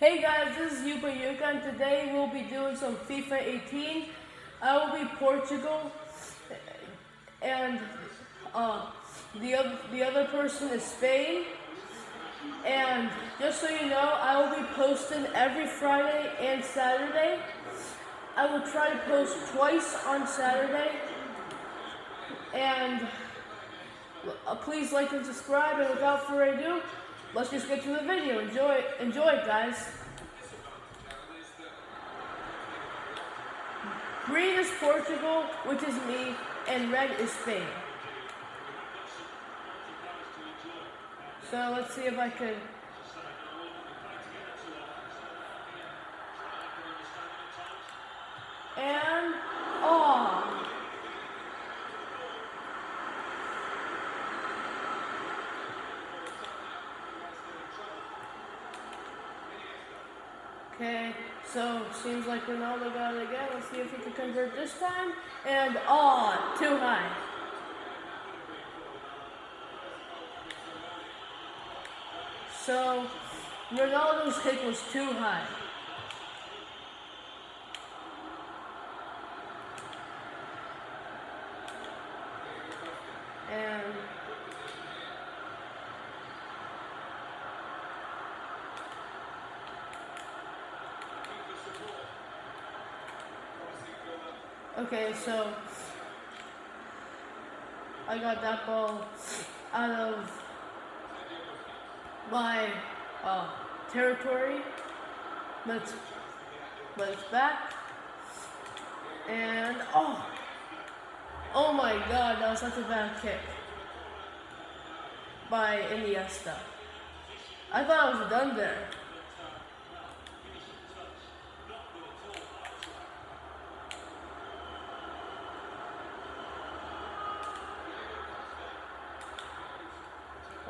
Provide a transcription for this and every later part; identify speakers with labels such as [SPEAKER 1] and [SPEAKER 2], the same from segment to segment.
[SPEAKER 1] Hey guys, this is Yoopa Yooka and today we'll be doing some FIFA 18. I will be Portugal and uh, the, other, the other person is Spain. And just so you know, I will be posting every Friday and Saturday. I will try to post twice on Saturday. And uh, please like and subscribe and without further ado, let's just get to the video. Enjoy, enjoy it, guys. Green is Portugal, which is me, and red is Spain. So let's see if I can. And oh. Okay, so seems like Ronaldo got it again. Let's see if he can convert this time. And oh, too high. So Ronaldo's kick was too high. Okay, so I got that ball out of my uh, territory, but it's back. And oh, oh my God, that was such a bad kick by Iniesta. I thought I was done there.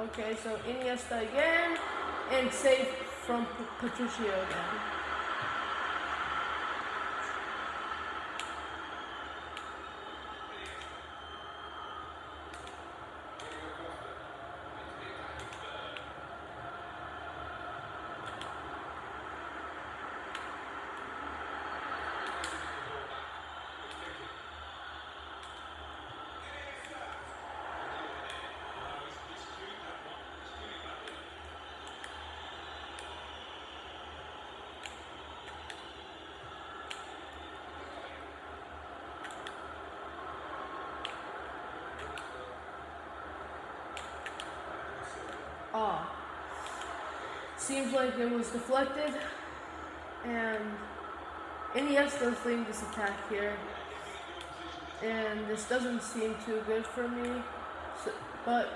[SPEAKER 1] Okay, so Iniesta again, and save from Patricio again. Seems like it was deflected. And Iniesta's leading this attack here. And this doesn't seem too good for me. So, but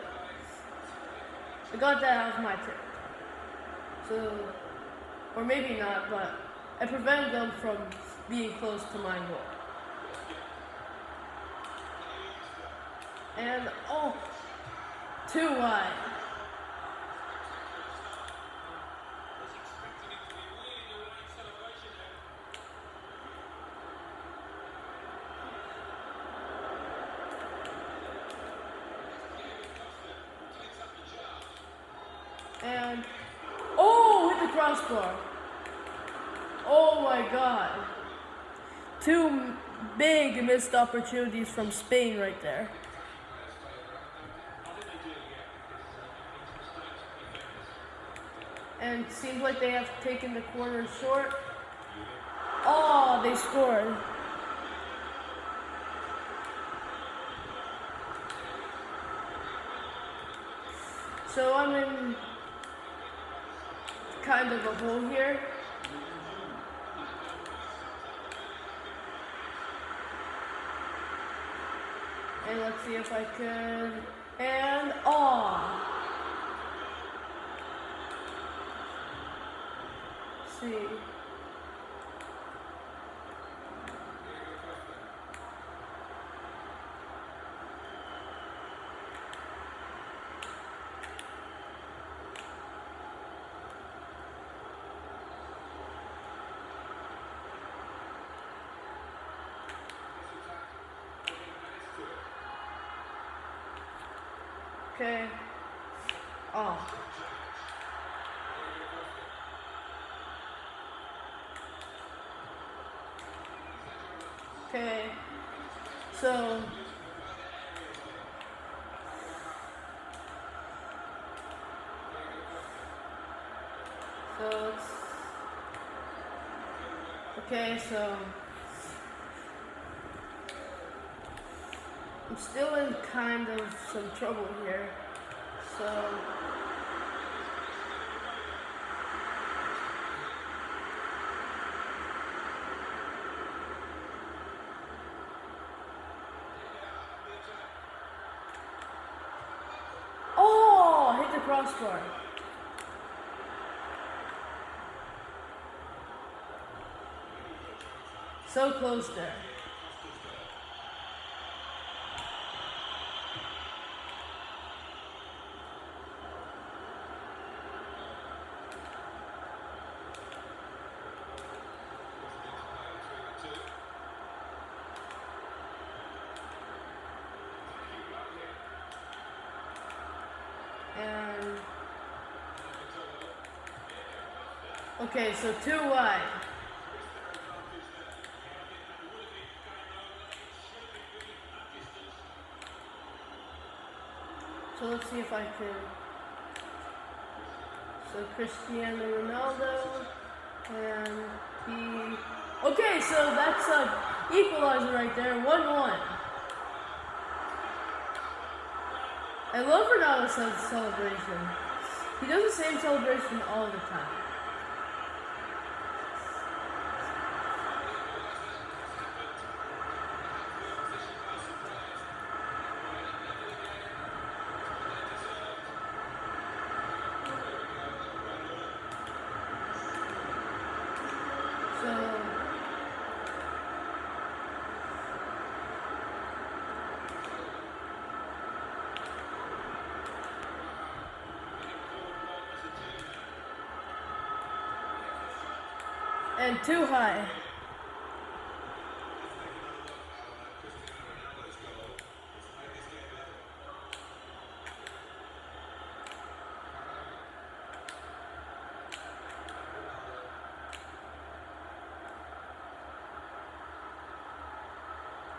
[SPEAKER 1] I got that out of my turn. So, or maybe not, but I prevented them from being close to my goal. And, oh, too wide. And, oh, hit the crossbar. Oh my God. Two big missed opportunities from Spain right there. And seems like they have taken the corner short. Oh, they scored. So I'm in kind of a hole here. And let's see if I can, and oh. see. say, oh. Okay, so. So okay so. I'm still in kind of some trouble here. So. Oh, hit the crossbar. So close there. Okay, so two wide. So let's see if I can. So Cristiano Ronaldo and he. Okay, so that's a equalizer right there, one-one. I love Ronaldo's celebration. He does the same celebration all the time. So and too high.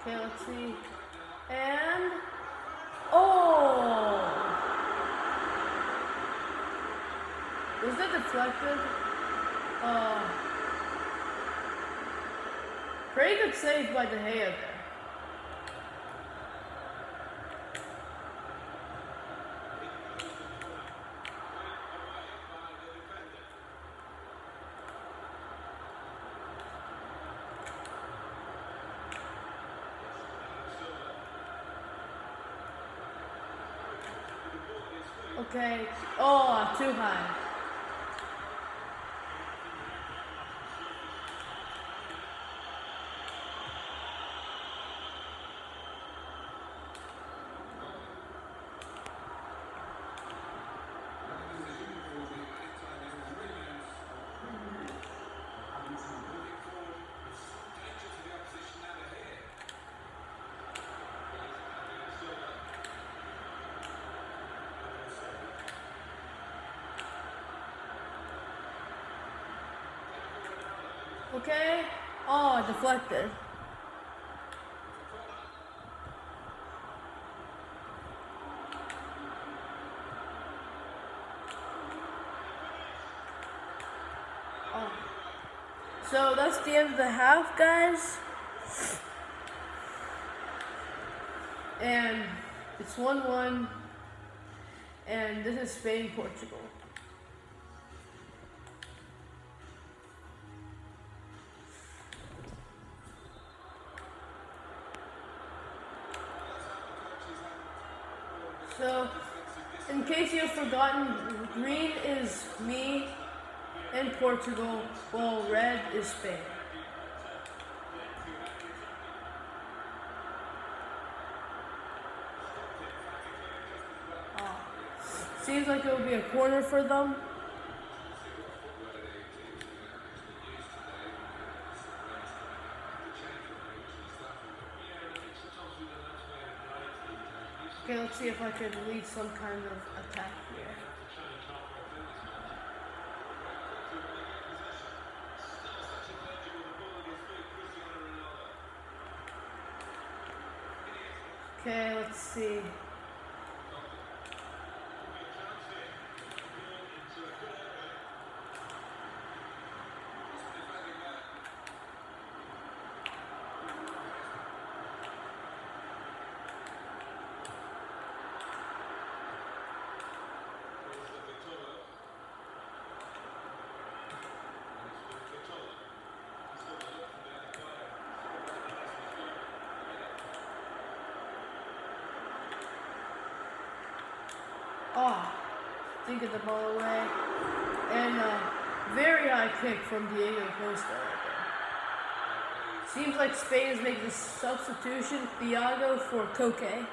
[SPEAKER 1] Okay, let's see. And oh, was that deflected? Uh, pretty good save by De Gea there. Okay. Oh, too high. Okay. Oh, deflected. Oh. So that's the end of the half, guys. And it's 1 1. And this is Spain Portugal. Case you've forgotten, green is me and Portugal, while red is Spain. Ah. Seems like it will be a corner for them. Okay, let's see if I could lead some kind of attack here. Okay, let's see. Oh, get the ball away. And uh, very high kick from Diego Costa right there. Seems like Spain is making a substitution, Thiago for Koke.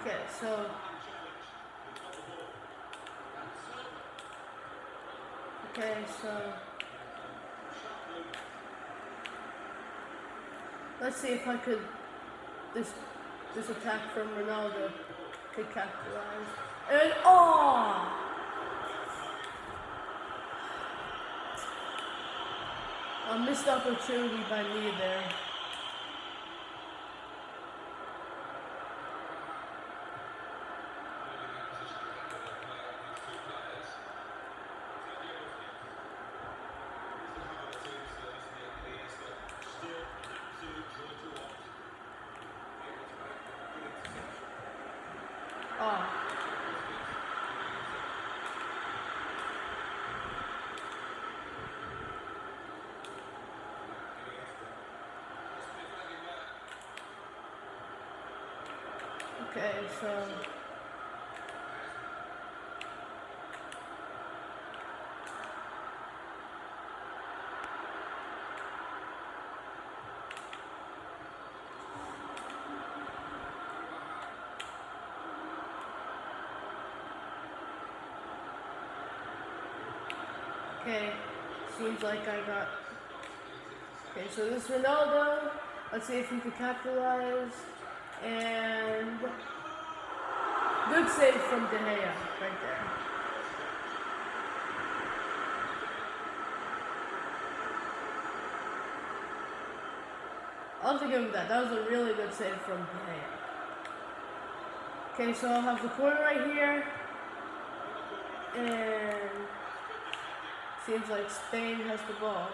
[SPEAKER 1] Okay, so. Okay, so. Let's see if I could. This this attack from Ronaldo could capitalize. And oh! A missed opportunity by me there. Oh. Okay, so. Okay, seems like I got. Okay, so this is Ronaldo. Let's see if he can capitalize. And good save from De Gea right there. I'll to give him that. That was a really good save from De Gea. Okay, so I'll have the corner right here. And seems like Spain has the ball.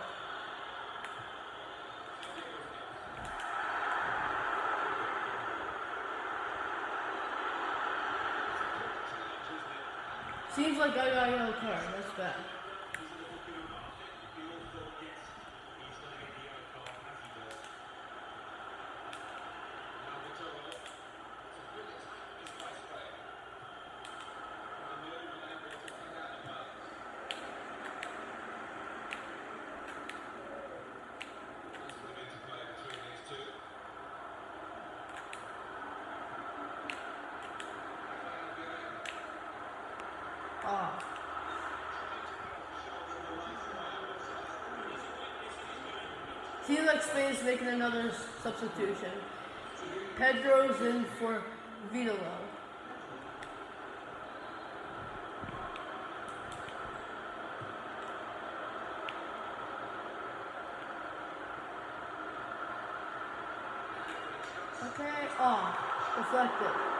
[SPEAKER 1] Seems like I got a yellow card. That's bad. Ah. Seems like Spain's making another substitution. Pedro's in for Vitolo. Okay, ah, deflected.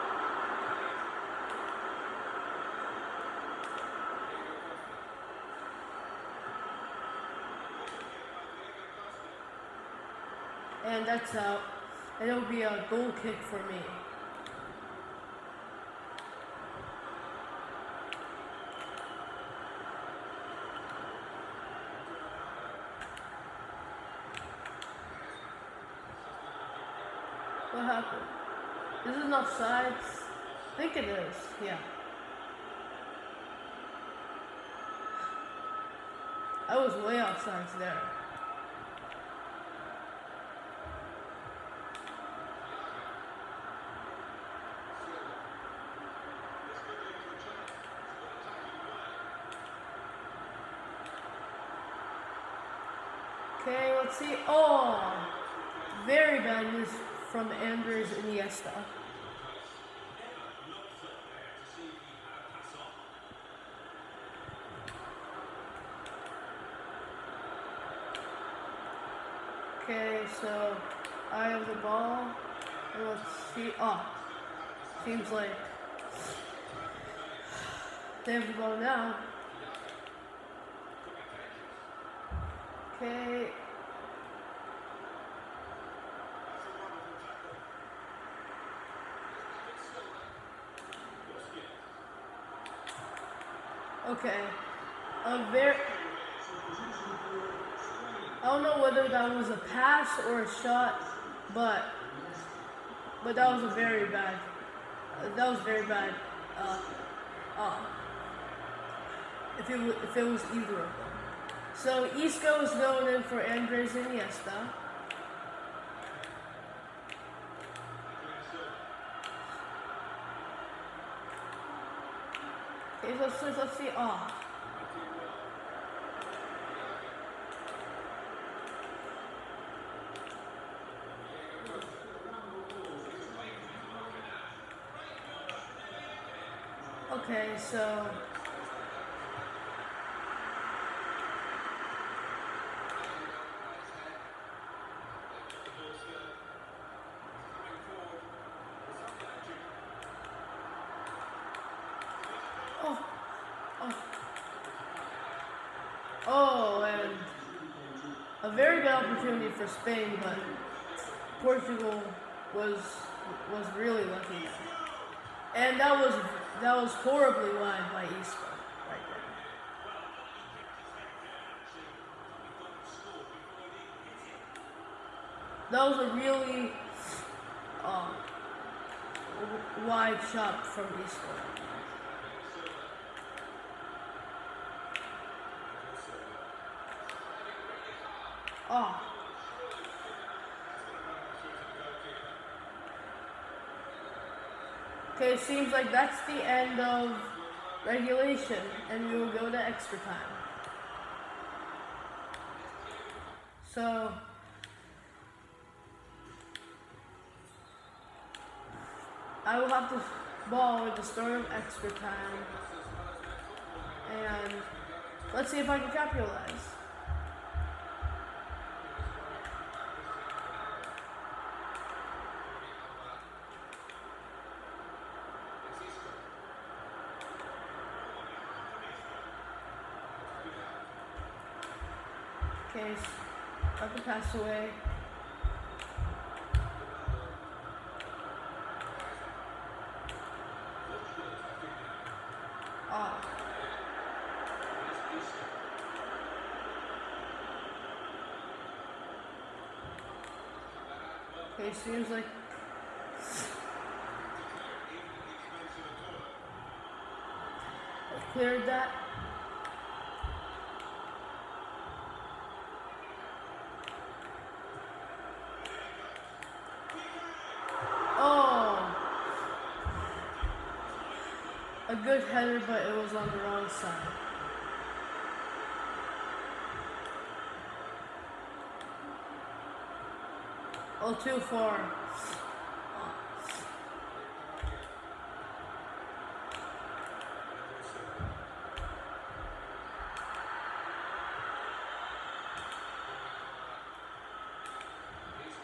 [SPEAKER 1] And that's. And it'll be a goal kick for me. What happened? Is it not sides. I think it is, yeah. I was way outside there. Okay, let's see. Oh, very bad news from Andres Iniesta. Okay, so I have the ball. Let's see. Oh, seems like they have the ball now. Okay. A very. I don't know whether that was a pass or a shot, but but that was a very bad. That was very bad. Uh, uh, if it if it was either of them. So Isco is going in for Andres Iniesta. Let's, let's, let's see. Ah. Okay, so oh, oh, oh, and a very good opportunity for Spain, but Portugal was was really lucky. And that was that was horribly wide by Isco right there. That was a really uh, wide shot from Isco. Oh. Okay, seems like that's the end of regulation, and we will go to extra time. So, I will have to ball at the of extra time, and let's see if I can capitalize. Okay, s- I can pass away. Ah. Okay, seems like I cleared that. Oh. A good header, but it was on the wrong side. Oh, too far.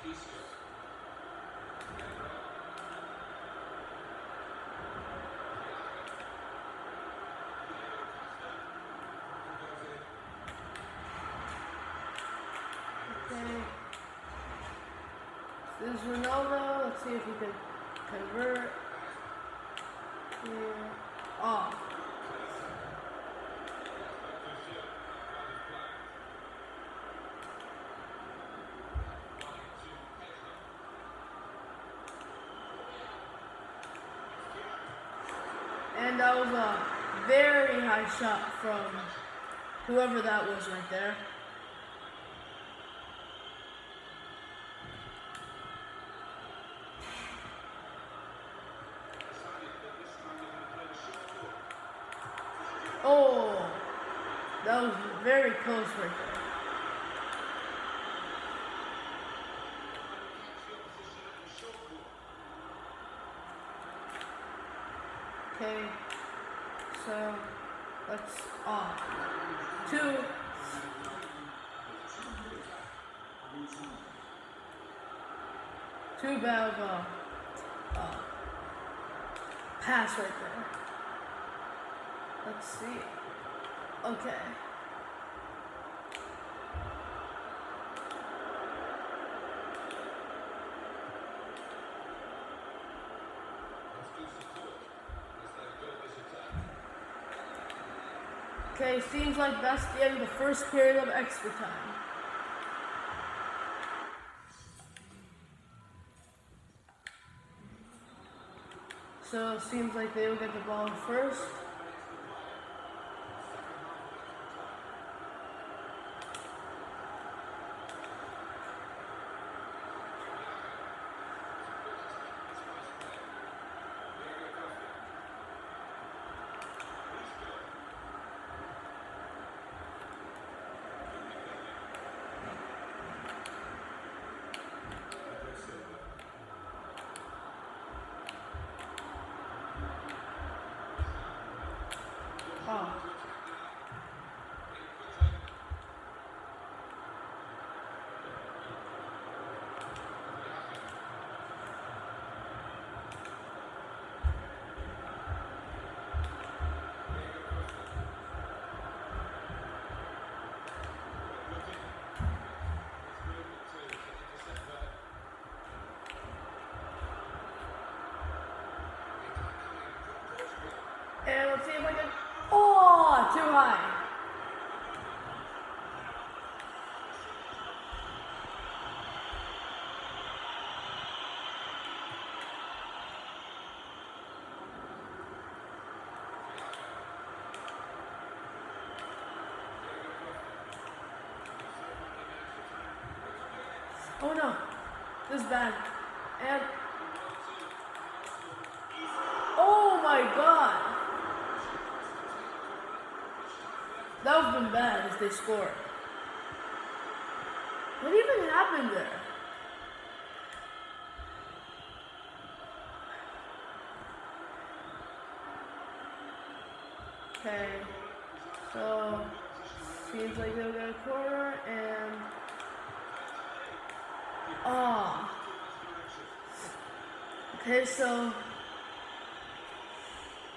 [SPEAKER 1] Okay. This is Ronaldo. Let's see if he can convert. Here. Off. And that was a very high shot from whoever that was right there. Oh, that was very close right there. Okay, so let's off. Two. Two bad of uh, pass right there. Let's see. Okay. Okay, seems like that's the end of the first period of extra time. So it seems like they will get the ball first. Oh. Let's see if I can. Oh, too high. Oh no, this is bad. And oh my god. That would have been bad if they scored. What even happened there? Okay, so seems like they'll get a corner and ah. Okay, so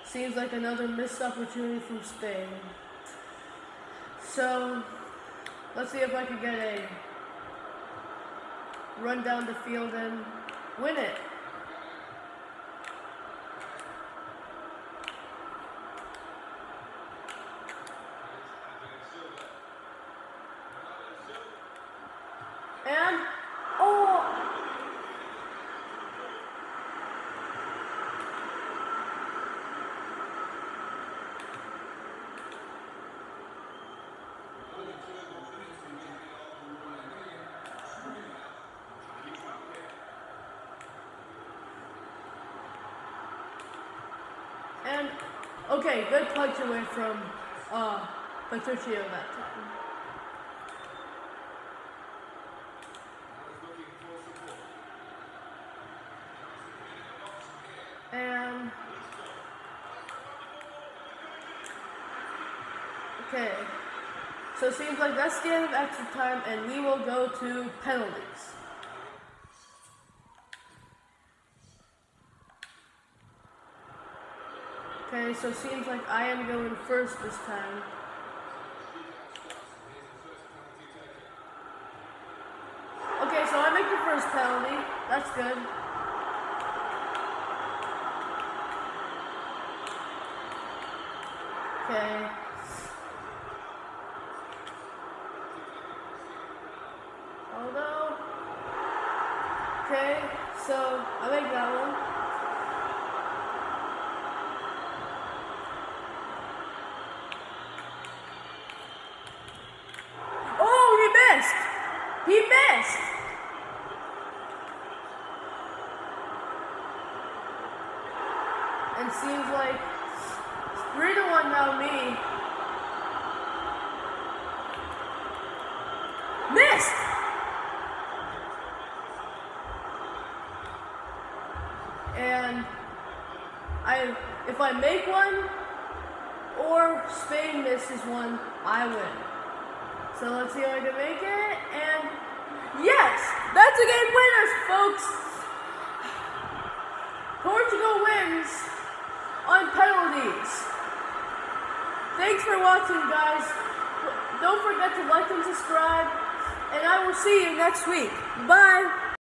[SPEAKER 1] seems like another missed opportunity from Spain. So let's see if I can get a run down the field and win it. And oh and okay, good punch away from uh Patricio that time. And okay, so it seems like that's the end of extra time, and we will go to penalties. Okay, so it seems like I am going first this time. Okay, so I make the first penalty. That's good. Okay. Although, okay, so I make that one.
[SPEAKER 2] seems like it's three to one now me. Missed! And I if I make one or Misses one, I win. So let's see if I can make it. And yes, that's a game winners, folks. Portugal wins on penalties. Thanks for watching, guys. Don't forget to like and subscribe. And I will see you next week. Bye.